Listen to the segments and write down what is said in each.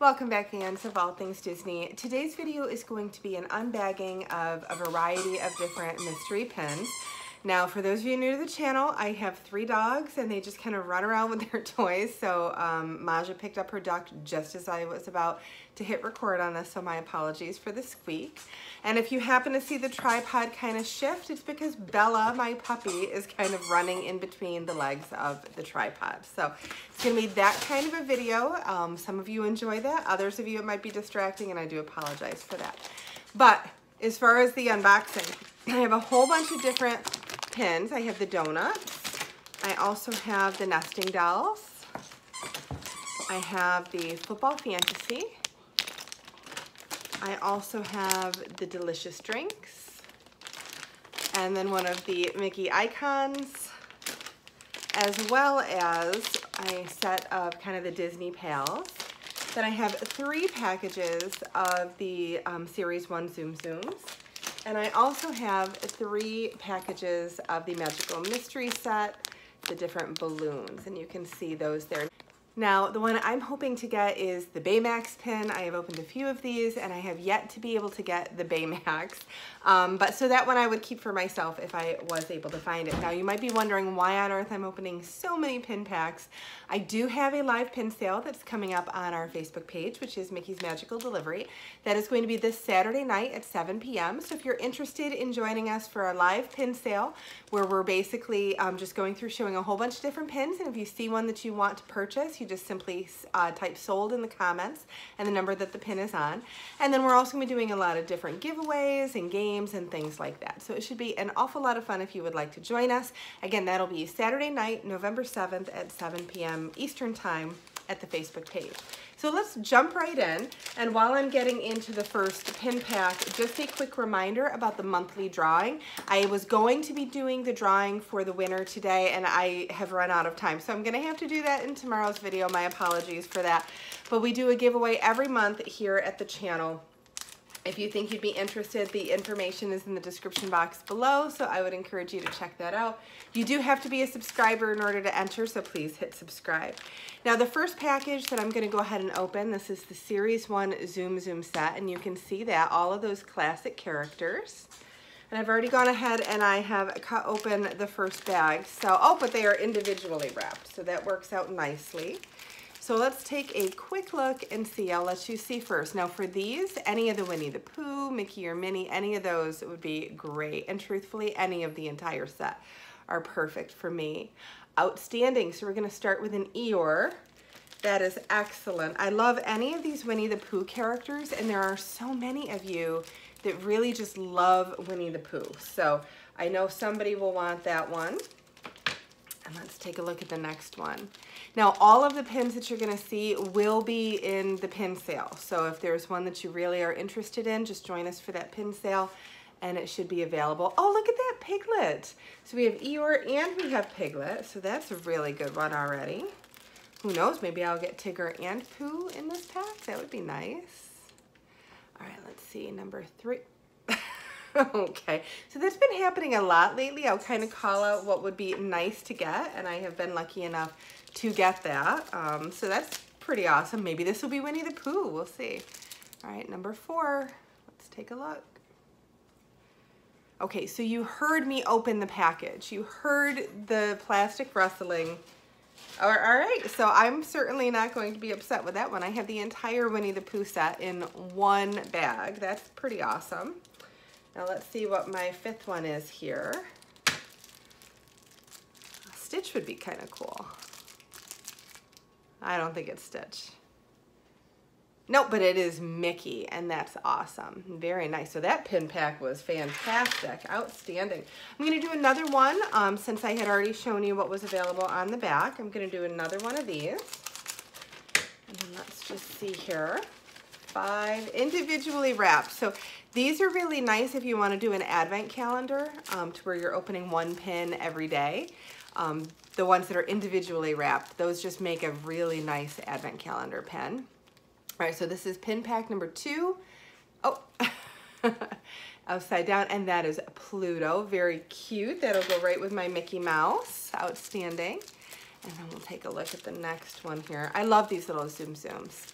Welcome back fans of All Things Disney. Today's video is going to be an unbagging of a variety of different mystery pins. Now, for those of you new to the channel, I have three dogs and they just kind of run around with their toys. So um, Maja picked up her duck just as I was about to hit record on this, so my apologies for the squeak. And if you happen to see the tripod kind of shift, it's because Bella, my puppy, is kind of running in between the legs of the tripod. So it's gonna be that kind of a video. Um, some of you enjoy that, others of you it might be distracting, and I do apologize for that. But as far as the unboxing, I have a whole bunch of different pins. I have the donuts. I also have the nesting dolls. I have the football fantasy. I also have the delicious drinks. And then one of the Mickey icons, as well as a set of kind of the Disney pals. Then I have three packages of the um, Series 1 Zoom Zooms. And I also have three packages of the Magical Mystery Set, the different balloons, and you can see those there. Now, the one I'm hoping to get is the Baymax pin. I have opened a few of these and I have yet to be able to get the Baymax. Um, but so that one I would keep for myself if I was able to find it. Now, you might be wondering why on earth I'm opening so many pin packs. I do have a live pin sale that's coming up on our Facebook page, which is Mickey's Magical Delivery. That is going to be this Saturday night at 7 p.m. So if you're interested in joining us for a live pin sale, where we're basically um, just going through showing a whole bunch of different pins, and if you see one that you want to purchase, you just simply uh, type sold in the comments and the number that the pin is on. And then we're also to be doing a lot of different giveaways and games and things like that. So it should be an awful lot of fun if you would like to join us. Again, that'll be Saturday night, November 7th at 7 p.m. Eastern Time at the Facebook page. So let's jump right in. And while I'm getting into the first pin pack, just a quick reminder about the monthly drawing. I was going to be doing the drawing for the winner today and I have run out of time. So I'm gonna have to do that in tomorrow's video. My apologies for that. But we do a giveaway every month here at the channel. If you think you'd be interested, the information is in the description box below, so I would encourage you to check that out. You do have to be a subscriber in order to enter, so please hit subscribe. Now the first package that I'm gonna go ahead and open, this is the Series 1 Zoom Zoom set, and you can see that, all of those classic characters. And I've already gone ahead and I have cut open the first bag. So, oh, but they are individually wrapped, so that works out nicely. So let's take a quick look and see. I'll let you see first. Now for these, any of the Winnie the Pooh, Mickey or Minnie, any of those would be great. And truthfully, any of the entire set are perfect for me. Outstanding. So we're gonna start with an Eeyore. That is excellent. I love any of these Winnie the Pooh characters and there are so many of you that really just love Winnie the Pooh. So I know somebody will want that one. And let's take a look at the next one. Now, all of the pins that you're gonna see will be in the pin sale. So if there's one that you really are interested in, just join us for that pin sale and it should be available. Oh, look at that Piglet. So we have Eeyore and we have Piglet. So that's a really good one already. Who knows, maybe I'll get Tigger and Pooh in this pack. That would be nice. All right, let's see, number three. okay, so that's been happening a lot lately. I'll kind of call out what would be nice to get, and I have been lucky enough to get that. Um, so that's pretty awesome. Maybe this will be Winnie the Pooh. We'll see. All right, number four. Let's take a look. Okay, so you heard me open the package. You heard the plastic rustling. All right, so I'm certainly not going to be upset with that one. I have the entire Winnie the Pooh set in one bag. That's pretty awesome. Now let's see what my fifth one is here. Stitch would be kind of cool. I don't think it's Stitch. Nope, but it is Mickey, and that's awesome. Very nice. So that pin pack was fantastic. Outstanding. I'm going to do another one um, since I had already shown you what was available on the back. I'm going to do another one of these. And then let's just see here. Five individually wrapped. So these are really nice if you want to do an advent calendar um, to where you're opening one pin every day. Um, the ones that are individually wrapped, those just make a really nice advent calendar pen. All right, so this is pin pack number two. Oh, upside down, and that is Pluto. Very cute. That'll go right with my Mickey Mouse. Outstanding. And then we'll take a look at the next one here. I love these little Zoom Zooms.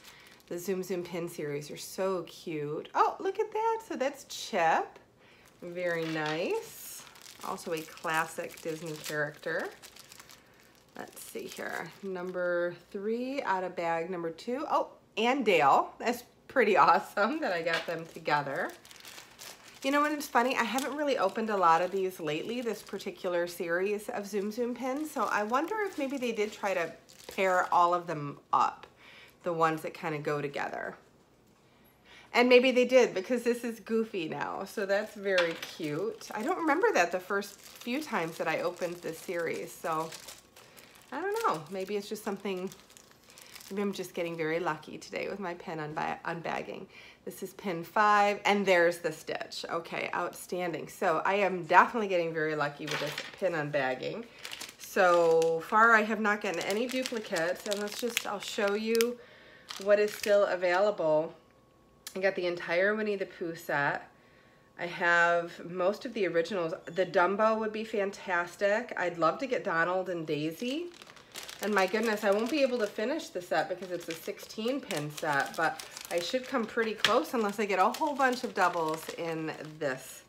The Zoom Zoom pin series are so cute. Oh, look at that. So that's Chip. Very nice. Also a classic Disney character. Let's see here. Number three out of bag number two. Oh, and Dale. That's pretty awesome that I got them together. You know what, it's funny, I haven't really opened a lot of these lately, this particular series of Zoom Zoom pins, so I wonder if maybe they did try to pair all of them up, the ones that kind of go together. And maybe they did because this is Goofy now, so that's very cute. I don't remember that the first few times that I opened this series, so I don't know. Maybe it's just something, maybe I'm just getting very lucky today with my pin unbagging. This is pin five, and there's the stitch. Okay, outstanding. So I am definitely getting very lucky with this pin unbagging. So far, I have not gotten any duplicates, and let's just, I'll show you what is still available. I got the entire Winnie the Pooh set. I have most of the originals. The Dumbo would be fantastic. I'd love to get Donald and Daisy. And my goodness, I won't be able to finish the set because it's a 16 pin set, but I should come pretty close unless I get a whole bunch of doubles in this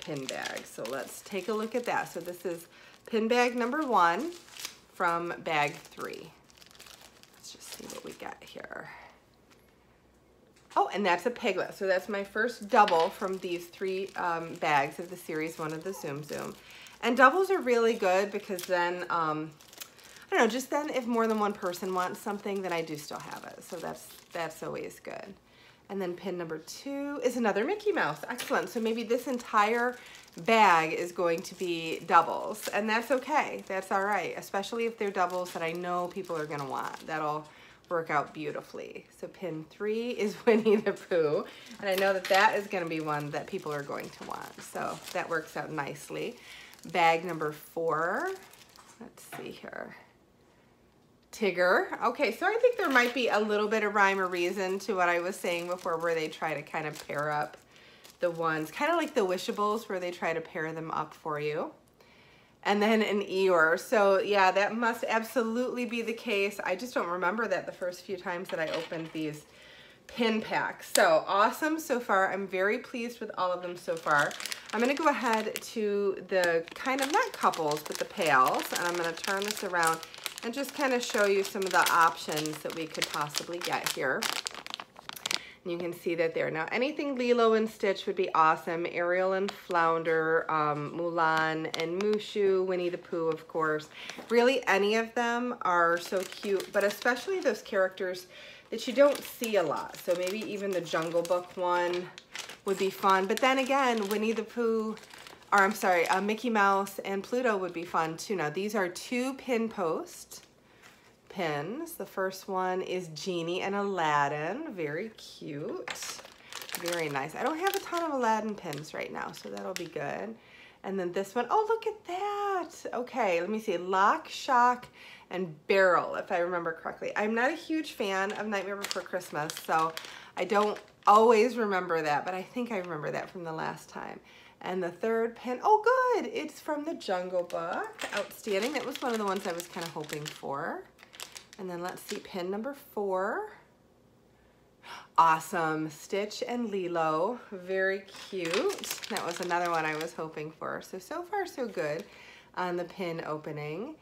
pin bag. So let's take a look at that. So this is pin bag number one from bag three. Let's just see what we got here. Oh, and that's a piglet. So that's my first double from these three um, bags of the series one of the Zoom Zoom. And doubles are really good because then um, I don't know, just then if more than one person wants something, then I do still have it. So that's, that's always good. And then pin number two is another Mickey Mouse. Excellent. So maybe this entire bag is going to be doubles. And that's okay. That's all right. Especially if they're doubles that I know people are going to want. That'll work out beautifully. So pin three is Winnie the Pooh. And I know that that is going to be one that people are going to want. So that works out nicely. Bag number four. Let's see here. Tigger. Okay, so I think there might be a little bit of rhyme or reason to what I was saying before where they try to kind of pair up the ones, kind of like the Wishables where they try to pair them up for you. And then an Eeyore. So yeah, that must absolutely be the case. I just don't remember that the first few times that I opened these pin packs. So awesome so far. I'm very pleased with all of them so far. I'm gonna go ahead to the kind of, not couples, but the pails, and I'm gonna turn this around and just kind of show you some of the options that we could possibly get here. You can see that there. Now, anything Lilo and Stitch would be awesome. Ariel and Flounder, um, Mulan and Mushu, Winnie the Pooh, of course. Really, any of them are so cute, but especially those characters that you don't see a lot. So maybe even the Jungle Book one would be fun. But then again, Winnie the Pooh or I'm sorry, uh, Mickey Mouse and Pluto would be fun too. Now these are two pin post pins. The first one is Genie and Aladdin, very cute, very nice. I don't have a ton of Aladdin pins right now, so that'll be good. And then this one, oh, look at that. Okay, let me see, Lock, Shock, and Barrel, if I remember correctly. I'm not a huge fan of Nightmare Before Christmas, so I don't always remember that, but I think I remember that from the last time. And the third pin, oh good, it's from the Jungle Book. Outstanding, that was one of the ones I was kind of hoping for. And then let's see, pin number four. Awesome, Stitch and Lilo, very cute. That was another one I was hoping for. So, so far so good on the pin opening.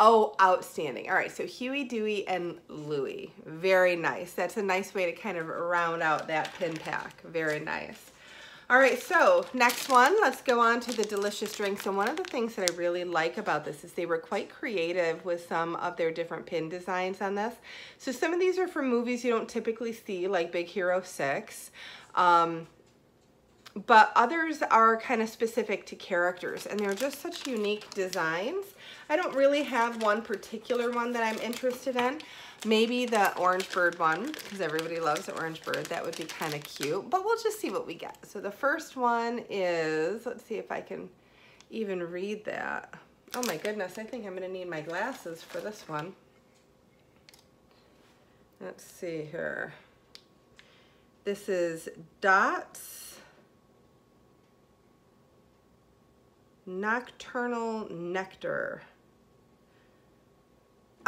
Oh, outstanding. All right, so Huey, Dewey, and Louie. Very nice. That's a nice way to kind of round out that pin pack. Very nice. All right, so next one, let's go on to the delicious drinks. And one of the things that I really like about this is they were quite creative with some of their different pin designs on this. So some of these are from movies you don't typically see, like Big Hero 6. Um, but others are kind of specific to characters and they're just such unique designs. I don't really have one particular one that I'm interested in. Maybe the orange bird one, because everybody loves the orange bird. That would be kind of cute, but we'll just see what we get. So the first one is, let's see if I can even read that. Oh my goodness, I think I'm gonna need my glasses for this one. Let's see here. This is Dots Nocturnal Nectar.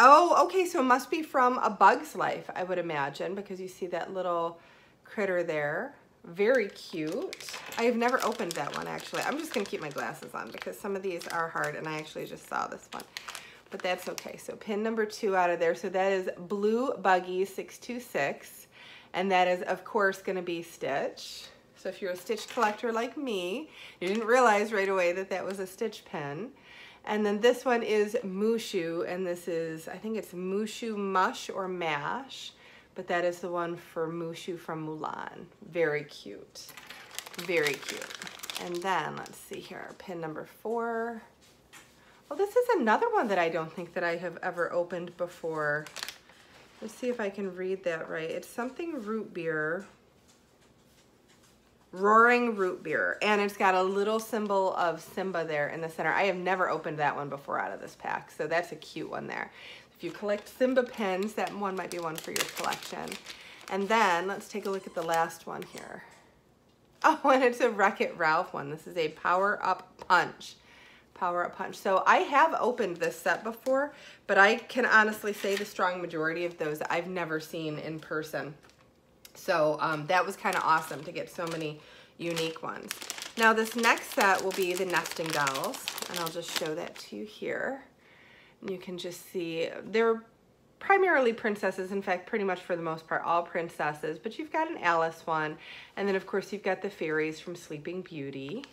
Oh, okay, so it must be from A Bug's Life, I would imagine, because you see that little critter there. Very cute. I have never opened that one, actually. I'm just going to keep my glasses on because some of these are hard, and I actually just saw this one. But that's okay. So pin number two out of there. So that is Blue Buggy 626. And that is, of course, going to be Stitch. So if you're a Stitch collector like me, you didn't realize right away that that was a Stitch pen. And then this one is Mushu, and this is, I think it's Mushu Mush or Mash, but that is the one for Mushu from Mulan. Very cute, very cute. And then let's see here, pin number four. Well, this is another one that I don't think that I have ever opened before. Let's see if I can read that right. It's something root beer. Roaring root beer. And it's got a little symbol of Simba there in the center. I have never opened that one before out of this pack. So that's a cute one there. If you collect Simba pens, that one might be one for your collection. And then let's take a look at the last one here. Oh, and it's a Wreck-It Ralph one. This is a Power Up Punch. Power Up Punch. So I have opened this set before, but I can honestly say the strong majority of those I've never seen in person. So um, that was kind of awesome to get so many unique ones. Now this next set will be the nesting dolls, and I'll just show that to you here. And you can just see they're primarily princesses, in fact, pretty much for the most part, all princesses, but you've got an Alice one, and then of course you've got the fairies from Sleeping Beauty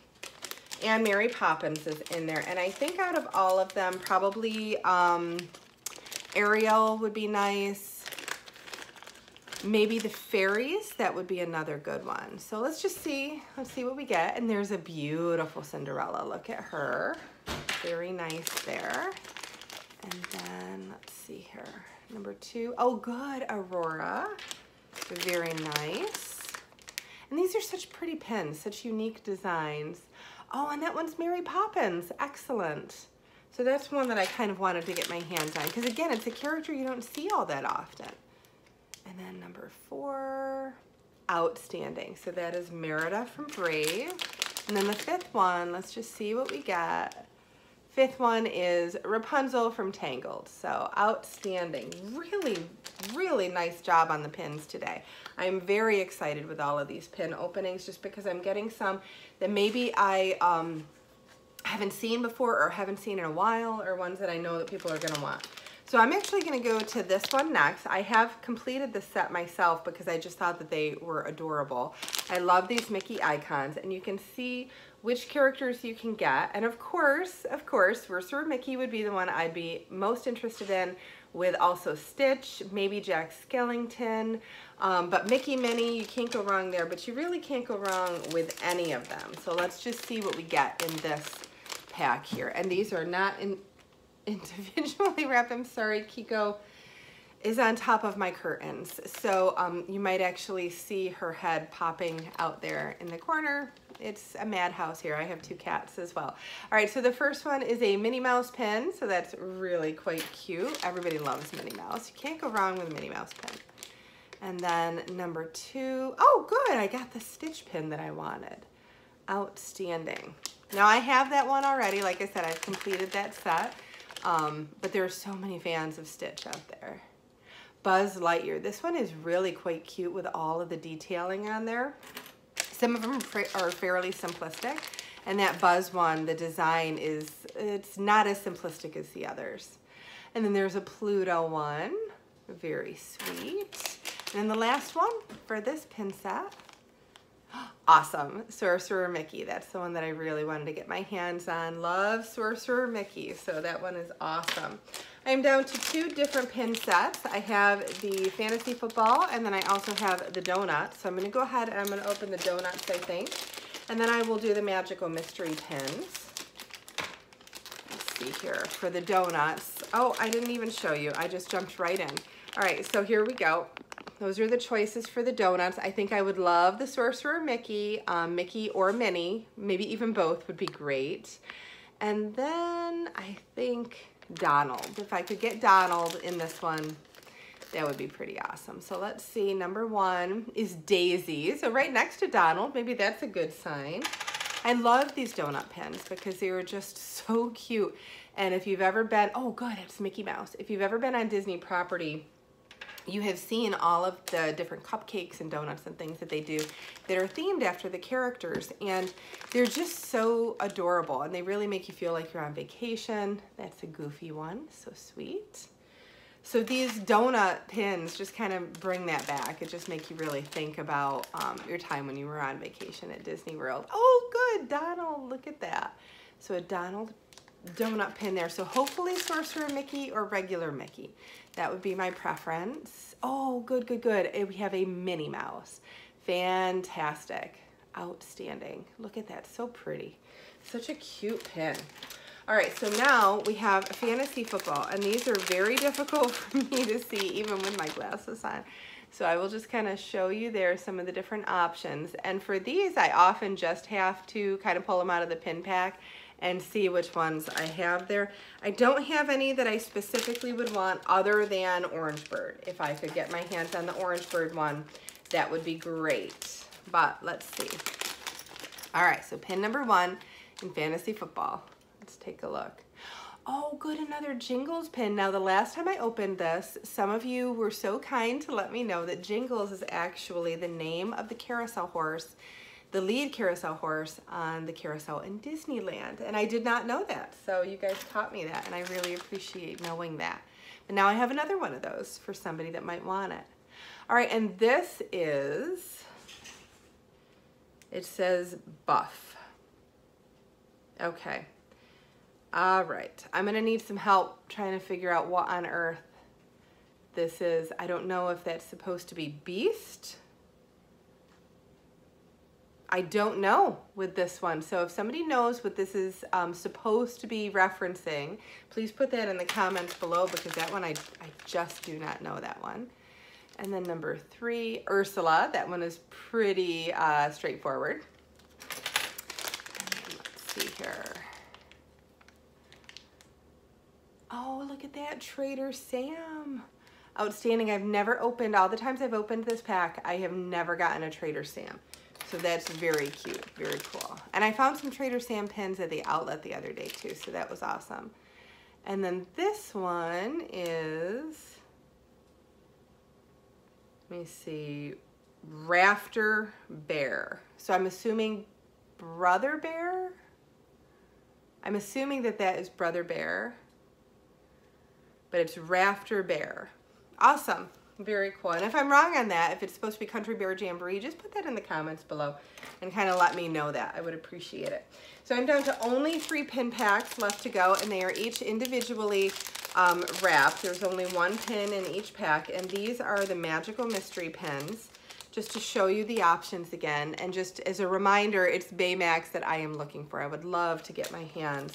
and Mary Poppins is in there. And I think out of all of them, probably um, Ariel would be nice. Maybe the fairies, that would be another good one. So let's just see, let's see what we get. And there's a beautiful Cinderella. Look at her. Very nice there. And then let's see here. Number two. Oh, good. Aurora. Very nice. And these are such pretty pins, such unique designs. Oh, and that one's Mary Poppins. Excellent. So that's one that I kind of wanted to get my hands on. Because again, it's a character you don't see all that often. Then number four, Outstanding. So that is Merida from Brave. And then the fifth one, let's just see what we get. Fifth one is Rapunzel from Tangled. So outstanding. Really, really nice job on the pins today. I'm very excited with all of these pin openings just because I'm getting some that maybe I um, haven't seen before or haven't seen in a while or ones that I know that people are gonna want. So I'm actually gonna go to this one next. I have completed the set myself because I just thought that they were adorable. I love these Mickey icons and you can see which characters you can get. And of course, of course, Sorcerer Mickey would be the one I'd be most interested in with also Stitch, maybe Jack Skellington, um, but Mickey Minnie, you can't go wrong there, but you really can't go wrong with any of them. So let's just see what we get in this pack here. And these are not in, individually wrapped. I'm sorry, Kiko is on top of my curtains. So um, you might actually see her head popping out there in the corner. It's a madhouse here. I have two cats as well. All right, so the first one is a Minnie Mouse pin. So that's really quite cute. Everybody loves Minnie Mouse. You can't go wrong with a Minnie Mouse pin. And then number two, oh good, I got the stitch pin that I wanted. Outstanding. Now I have that one already. Like I said, I've completed that set. Um, but there are so many fans of Stitch out there. Buzz Lightyear. This one is really quite cute with all of the detailing on there. Some of them are fairly simplistic. And that Buzz one, the design is, it's not as simplistic as the others. And then there's a Pluto one. Very sweet. And the last one for this pin set. Awesome, Sorcerer Mickey. That's the one that I really wanted to get my hands on. Love Sorcerer Mickey, so that one is awesome. I'm down to two different pin sets. I have the fantasy football and then I also have the donuts. So I'm gonna go ahead and I'm gonna open the donuts, I think. And then I will do the magical mystery pins. Let's see here for the donuts. Oh, I didn't even show you. I just jumped right in. All right, so here we go. Those are the choices for the donuts. I think I would love the Sorcerer Mickey, um, Mickey or Minnie. Maybe even both would be great. And then I think Donald. If I could get Donald in this one, that would be pretty awesome. So let's see, number one is Daisy. So right next to Donald, maybe that's a good sign. I love these donut pins because they are just so cute. And if you've ever been, oh good, it's Mickey Mouse. If you've ever been on Disney property, you have seen all of the different cupcakes and donuts and things that they do that are themed after the characters and they're just so adorable and they really make you feel like you're on vacation. That's a goofy one, so sweet. So these donut pins just kind of bring that back. It just make you really think about um, your time when you were on vacation at Disney World. Oh, good, Donald, look at that. So a Donald donut pin there. So hopefully Sorcerer Mickey or regular Mickey. That would be my preference. Oh, good, good, good. Eh, we have a Minnie Mouse. Fantastic. Outstanding. Look at that, so pretty. Such a cute pin. All right, so now we have fantasy football, and these are very difficult for me to see even with my glasses on. So I will just kind of show you there some of the different options. And for these, I often just have to kind of pull them out of the pin pack and see which ones I have there. I don't have any that I specifically would want other than Orange Bird. If I could get my hands on the Orange Bird one, that would be great. But let's see. All right, so pin number one in fantasy football. Let's take a look. Oh, good, another Jingles pin. Now, the last time I opened this, some of you were so kind to let me know that Jingles is actually the name of the carousel horse the lead carousel horse on the carousel in Disneyland. And I did not know that. So you guys taught me that and I really appreciate knowing that. But now I have another one of those for somebody that might want it. All right, and this is, it says buff. Okay. All right, I'm gonna need some help trying to figure out what on earth this is. I don't know if that's supposed to be beast I don't know with this one. So if somebody knows what this is um, supposed to be referencing, please put that in the comments below because that one, I, I just do not know that one. And then number three, Ursula. That one is pretty uh, straightforward. let's see here. Oh, look at that, Trader Sam. Outstanding. I've never opened, all the times I've opened this pack, I have never gotten a Trader Sam. So that's very cute, very cool. And I found some Trader Sam pins at the outlet the other day too, so that was awesome. And then this one is, let me see, Rafter Bear. So I'm assuming Brother Bear? I'm assuming that that is Brother Bear, but it's Rafter Bear. Awesome. Very cool. And if I'm wrong on that, if it's supposed to be Country Bear Jamboree, just put that in the comments below and kind of let me know that. I would appreciate it. So I'm down to only three pin packs left to go, and they are each individually um, wrapped. There's only one pin in each pack, and these are the Magical Mystery Pins, just to show you the options again. And just as a reminder, it's Baymax that I am looking for. I would love to get my hands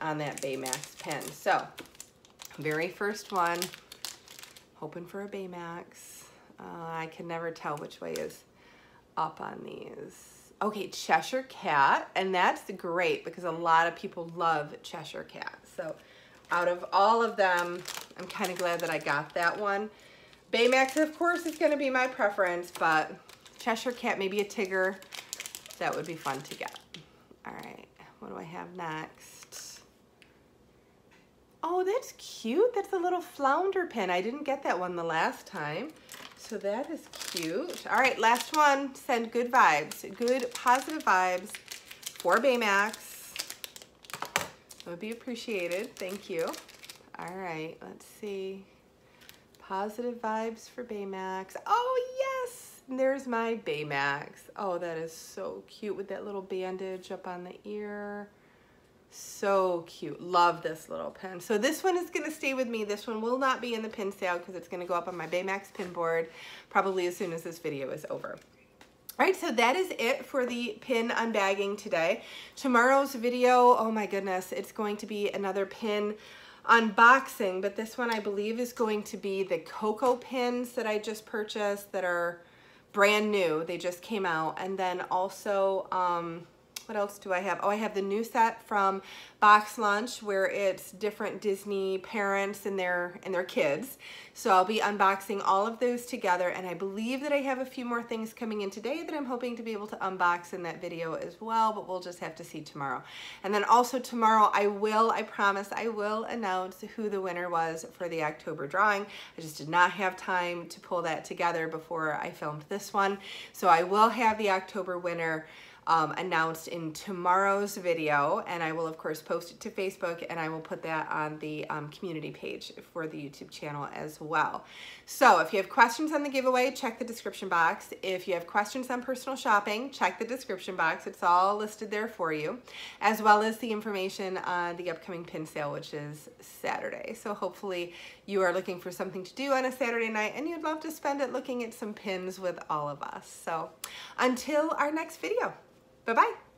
on that Baymax pin. So, very first one, hoping for a Baymax. Uh, I can never tell which way is up on these. Okay, Cheshire Cat, and that's great because a lot of people love Cheshire Cat. So out of all of them, I'm kind of glad that I got that one. Baymax, of course, is going to be my preference, but Cheshire Cat, maybe a Tigger, that would be fun to get. All right, what do I have next? Oh, that's cute. That's a little flounder pin. I didn't get that one the last time. So that is cute. All right, last one. Send good vibes. Good positive vibes for Baymax. That would be appreciated. Thank you. All right, let's see. Positive vibes for Baymax. Oh, yes. There's my Baymax. Oh, that is so cute with that little bandage up on the ear. So cute. Love this little pin. So this one is going to stay with me. This one will not be in the pin sale because it's going to go up on my Baymax pin board probably as soon as this video is over. All right, so that is it for the pin unbagging today. Tomorrow's video, oh my goodness, it's going to be another pin unboxing, but this one I believe is going to be the Coco pins that I just purchased that are brand new. They just came out. And then also, um, what else do I have? Oh, I have the new set from BoxLunch where it's different Disney parents and their and their kids. So I'll be unboxing all of those together and I believe that I have a few more things coming in today that I'm hoping to be able to unbox in that video as well, but we'll just have to see tomorrow. And then also tomorrow I will, I promise, I will announce who the winner was for the October drawing. I just did not have time to pull that together before I filmed this one. So I will have the October winner um, announced in tomorrow's video and I will of course post it to Facebook and I will put that on the um, community page for the YouTube channel as well. So if you have questions on the giveaway, check the description box. If you have questions on personal shopping, check the description box. It's all listed there for you, as well as the information on the upcoming pin sale, which is Saturday. So hopefully you are looking for something to do on a Saturday night and you'd love to spend it looking at some pins with all of us. So until our next video. Bye-bye.